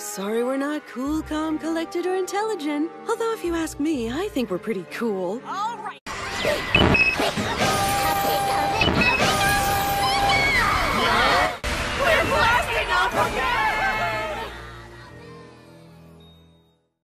Sorry we're not cool, calm, collected, or intelligent. Although if you ask me, I think we're pretty cool. All right.